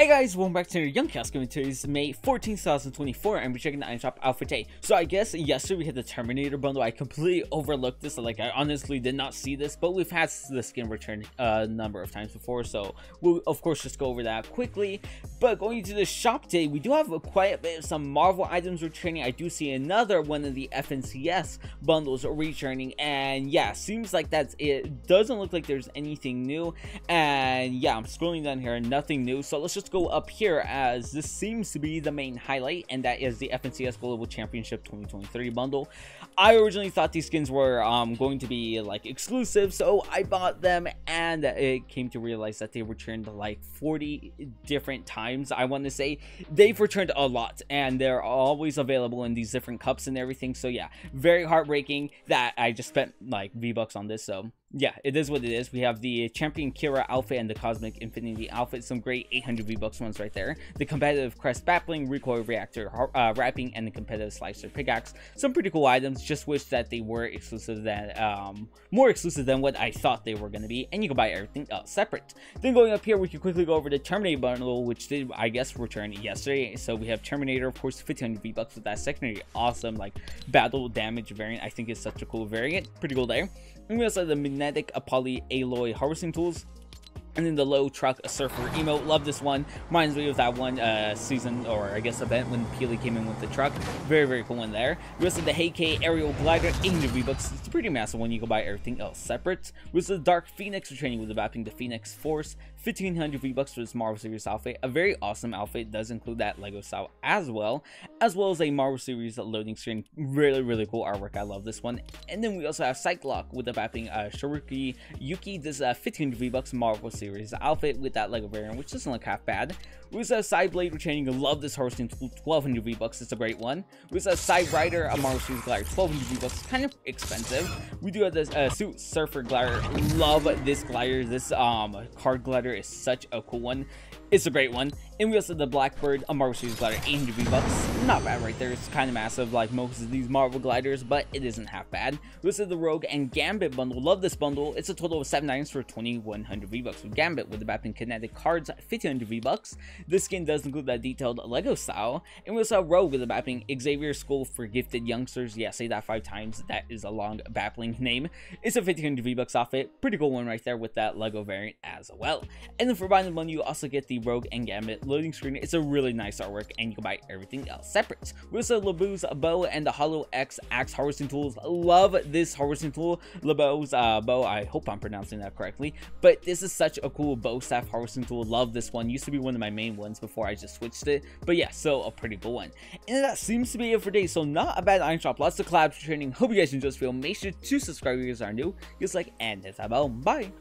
Hey guys, welcome back to your Young Chaos Gaming. Today is May 14, 2024, and we're checking the item shop outfit day. So I guess yesterday we had the Terminator bundle. I completely overlooked this. Like I honestly did not see this, but we've had the skin return a number of times before, so we'll of course just go over that quickly. But going to the shop day, we do have a quite a bit of some Marvel items returning. I do see another one of the FNCS bundles returning, and yeah, seems like that's it. Doesn't look like there's anything new, and yeah, I'm scrolling down here, nothing new. So let's just go up here as this seems to be the main highlight and that is the FNCS Global Championship 2023 bundle. I originally thought these skins were um, going to be like exclusive so I bought them and it came to realize that they returned like 40 different times I want to say. They've returned a lot and they're always available in these different cups and everything so yeah very heartbreaking that I just spent like V-Bucks on this so yeah, it is what it is. We have the Champion Kira outfit and the Cosmic Infinity outfit. Some great 800 V-Bucks ones right there. The competitive Crest Back Bling, Recoil Reactor uh, Wrapping, and the competitive Slicer Pickaxe. Some pretty cool items. Just wish that they were exclusive than, um, more exclusive than what I thought they were going to be. And you can buy everything else separate. Then going up here, we can quickly go over the Terminator bundle, which did, I guess, return yesterday. So we have Terminator, of course, 1500 V-Bucks with that secondary awesome, like, battle damage variant. I think it's such a cool variant. Pretty cool there. And we also have the magnetic poly alloy harvesting tools and then the low truck surfer emote love this one. Reminds me of that one uh, season or i guess event when Peely came in with the truck. Very very cool one there. We also have the HK aerial glider 800 v-bucks it's a pretty massive one. You can buy everything else separate. We also the dark phoenix training with adapting the phoenix force. 1500 v-bucks for this marvel series outfit. A very awesome outfit. Does include that lego style as well as well as a marvel series loading screen. Really really cool artwork. I love this one. And then we also have Psylocke with the mapping uh Shiroki Yuki. This is uh, 1500 v-bucks marvel series outfit with that Lego variant, which doesn't look half bad. Have Psi-Blade Retaining, love this harvesting tool, 1200 V-Bucks, it's a great one. Have Psi-Rider, a Marvel Series Glider, 1200 V-Bucks, kind of expensive. We do have this uh, Suit Surfer Glider, love this glider, this um card glider is such a cool one. It's a great one. And we also have the Blackbird, a Marvel Series glider, 800 V-Bucks. Not bad right there. It's kind of massive like most of these Marvel gliders, but it isn't half bad. We also the Rogue and Gambit bundle. Love this bundle. It's a total of 7 items for 2100 V-Bucks. With Gambit with the Batman Kinetic cards, 1500 V-Bucks. This skin does include that detailed Lego style. And we also have Rogue with the Batman Xavier School for Gifted Youngsters. Yeah, say that five times. That is a long back bling name. It's a 1500 V-Bucks outfit. Pretty cool one right there with that Lego variant as well. And then for buying the bundle, you also get the Rogue and Gambit loading screen. It's a really nice artwork and you can buy everything else separate. We also bow and the Hollow X axe harvesting tools. Love this harvesting tool. LeBeau's uh, bow, I hope I'm pronouncing that correctly, but this is such a cool bow staff harvesting tool. Love this one. Used to be one of my main ones before I just switched it, but yeah, so a pretty cool one. And that seems to be it for today, so not a bad iron shop. Lots of collabs training. Hope you guys enjoyed this video. Make sure to subscribe if you guys are new. Just like and hit that bell. Bye.